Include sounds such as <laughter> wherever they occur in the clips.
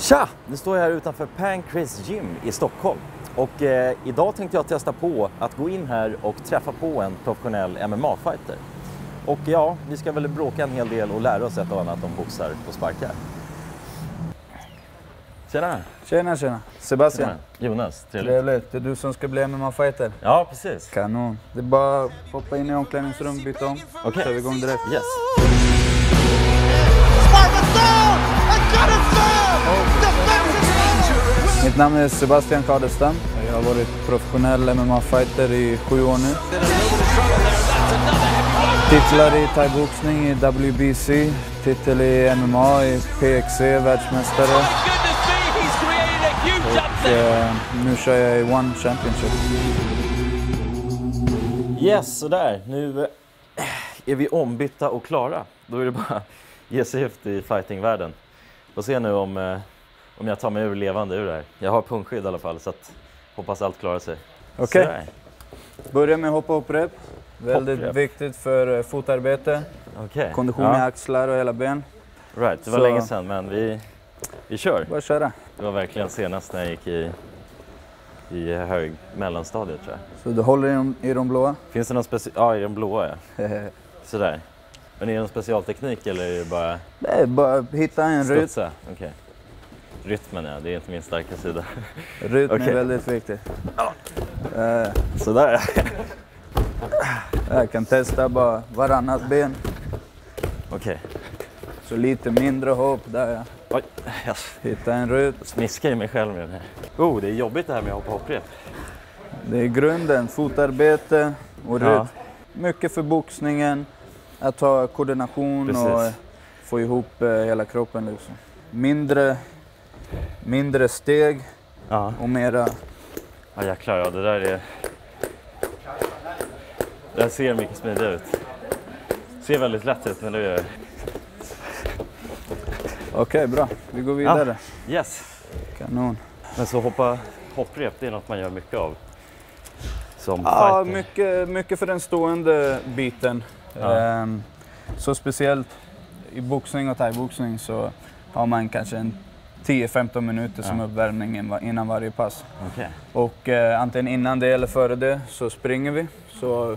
Tja! Nu står jag här utanför Pancrase Gym i Stockholm. Och eh, idag tänkte jag testa på att gå in här och träffa på en professionell MMA-fighter. Och ja, vi ska väl bråka en hel del och lära oss ett och annat om boxar och sparkar. Tjena! Tjena tjena! Sebastian. Tjena. Jonas, trevligt. Trevligt. Det är du som ska bli MMA-fighter. Ja, precis. Kanon. Det är bara att hoppa in i omklädningsrum, byta om. Okej. Så är vi igång direkt. Yes. Sparkman down! Mitt namn är Sebastian Kadestam. Jag har varit professionell MMA-fighter i sju år nu. Titlar i thaiboxning i WBC, titel i MMA i PXC, världsmästare. created a huge Och eh, nu kör jag i One Championship. Yes, sådär. Nu eh, är vi ombytta och klara. Då är det bara att ge sig ut i fightingvärlden. Får se nu om, eh, om jag tar mig ur levande ur det här. Jag har pungskydd i alla fall så att hoppas allt klarar sig. Okej. Sådär. Börja med hoppa hopprep. Väldigt Hopprep. viktigt för eh, fotarbete. Okej. Kondition ja. i axlar och hela ben. Right, det var Så- länge sedan men vi, vi kör. Bara köra. Det var verkligen senast när jag gick i, i hög mellanstadiet tror jag. Så du håller i de, i de blåa. Finns det någon speciell, ja i den blåa ja. <laughs> Sådär. Men är det någon specialteknik eller är det bara Det är bara att hitta en rytm. Okej. Rytmen ja, det är inte min starka sida. Rytm Okej. är väldigt viktigt. Eh, Sådär ja. jag kan testa bara varannat ben. Okej. Så lite mindre hopp där ja. Oj, jag Hitta en rytm. smiskar i mig själv med den här. Oh, det är jobbigt det här med att hoppa hopprep. Det är grunden. Fotarbete och rytm. Ja. Mycket för boxningen. Att ha koordination Precis. och få ihop eh, hela kroppen liksom. Mindre, mindre steg Ja. och mera Ja jäklar, ja det där är... Det här ser mycket smidigare ut. Ser väldigt lätt ut men det är... Okej, bra. Vi går vidare. Yes! Kanon. Men så hoppa hopprep, det är något man gör mycket av. Som Ja, fighter. mycket, mycket för den stående biten. Ja. Ehm, så speciellt i boxning och thaiboxning så har man kanske en 10-15 minuter som Ja. uppvärmning in- innan varje pass. Okej. Och eh, antingen innan det eller före det så springer vi. Så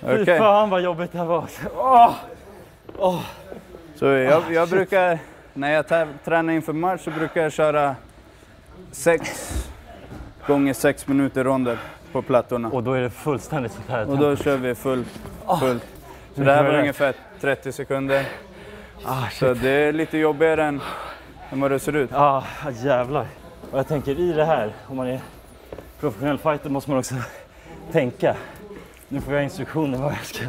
Fy okej. fan vad jobbigt det här var. Åh! Så jag, jag brukar, när jag tränar inför match så brukar jag köra sex gånger sex minuter ronder på plattorna. Och då är det fullständigt sånt här Och då kör vi full, fullt. Så det här var ungefär 30 sekunder. Ah, Så det är lite jobbigare än, än vad det ser ut. Ja, ah, jävlar. Och jag tänker i det här, om man är professionell fighter måste man också tänka. Nu får jag instruktioner vad jag ska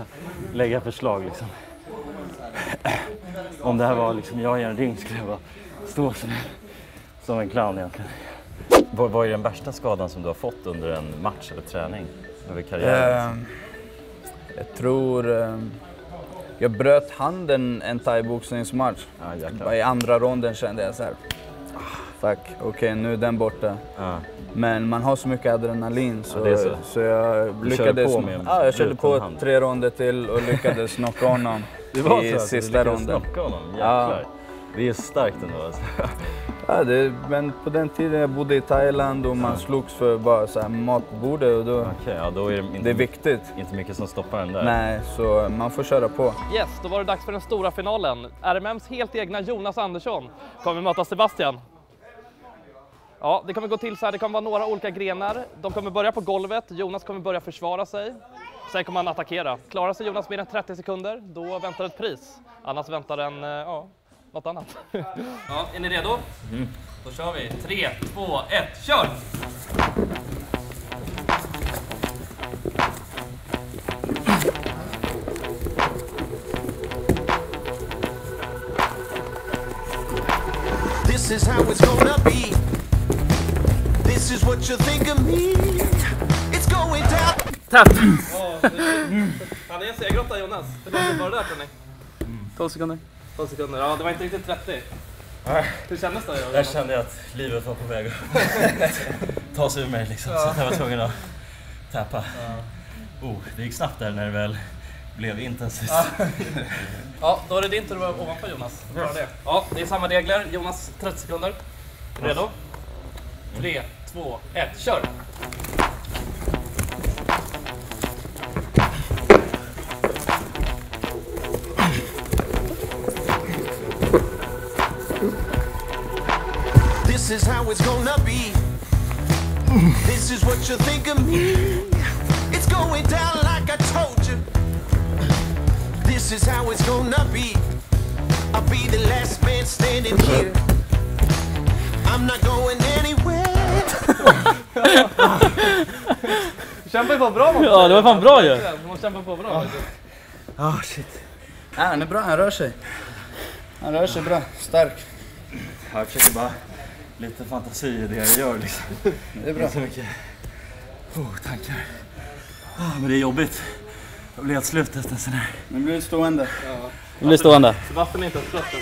lägga förslag liksom. Om det här var liksom jag i en ring skulle jag bara stå som, som en clown egentligen. Vad, vad är den värsta skadan som du har fått under en match eller träning över karriären? Ehm, Jag tror... Eh, jag bröt handen en thaiboxningsmatch. Jäklar. I andra ronden kände jag så här. "Ah, Fuck, okej nu är den borta. Ja. Men man har så mycket adrenalin så, är så. så. jag Du lyckades... körde på med ja, jag körde på hand. tre ronder till och lyckades knocka honom <laughs> Det var i så du sista lyckades ronden. knocka honom? Ja. Jäklar. Det är starkt ändå alltså. <laughs> Ja, det, men på den tiden jag bodde i Thailand och man slogs för bara så här mat på bordet och då, Okej, ja, då är det inte, det är viktigt. inte mycket som stoppar den där. Nej, så man får köra på. Yes, då var det dags för den stora finalen. RMMs helt egna Jonas Andersson kommer möta Sebastian. Ja, det kommer gå till så här, det kommer vara några olika grenar. De kommer börja på golvet, Jonas kommer börja försvara sig. Sen kommer han attackera. Klarar sig Jonas mer än 30 sekunder, då väntar ett pris. Annars väntar en, eh, ja, något annat. <laughs> Ja, är ni redo? Då kör vi. 3, 2, 1, kör! This is how it's gonna be. This is what you think of me. It's going down. Ja, det är en <laughs> segeråtta Jonas. Hur långt var det där tror ni? 12 sekunder. 12 sekunder, ja det var inte riktigt 30. Hur kändes det? Där kände jag att livet var på väg att ta sig ur mig liksom. Så jag var tvungen att tappa. Oh, det gick snabbt där när det väl blev intensivt. Ja, då är det din tur att vara ovanför Jonas. Bra det. Ja, det är samma regler. Jonas, 30 sekunder. Redo? 3, 2, 1, kör! This is how it's gonna be. This is what you think of me. It's going down like I told you. This is how it's gonna be. I'll be the last man standing here. I'm not going anywhere. <laughs> Kämpa på bra Måns. Ja, det var fan bra ju. Man kämpar på bra. Ah, Ja, han är bra, han rör sig. Han rör sig bra, stark. Jag försöker bara lite fantasi i det jag gör liksom. Det är bra. Så mycket oh, tankar. Ah, men det är jobbigt. Jag blir helt slut efter en sån här. Nu blir det stående. Det blir stående. Sebastian är inte ens trött än.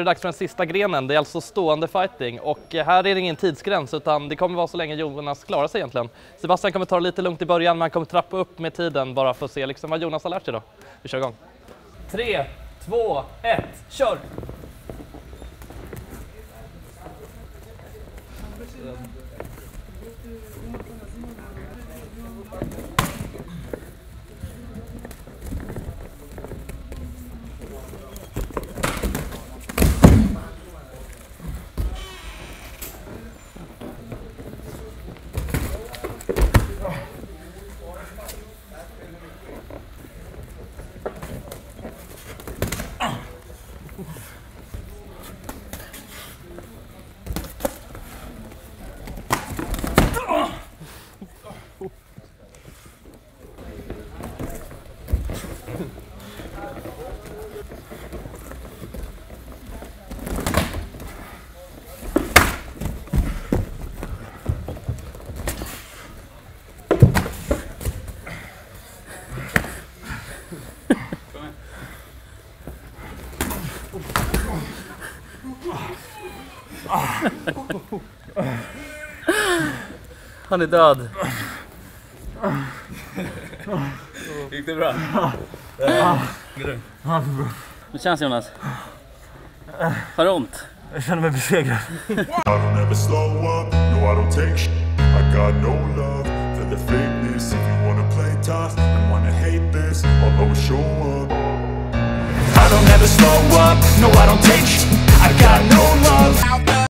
Det dags för den sista grenen. Det är alltså stående fighting och eh, här är det ingen tidsgräns utan det kommer vara så länge Jonas klarar sig egentligen. Sebastian kommer ta det lite lugnt i början men han kommer trappa upp med tiden bara för att se liksom vad Jonas har lärt sig då. Vi kör igång. 3, 2, 1, kör! Han är död. Gick det bra? Hur känns Jonas? Har du ont? Jag känner mig besegrad. I don't ever slow up, no I don't take sh- I got no love for the fakeness If you wanna play tough and wanna hate this I'll always show up I don't ever slow up, no I don't take sh- I got no love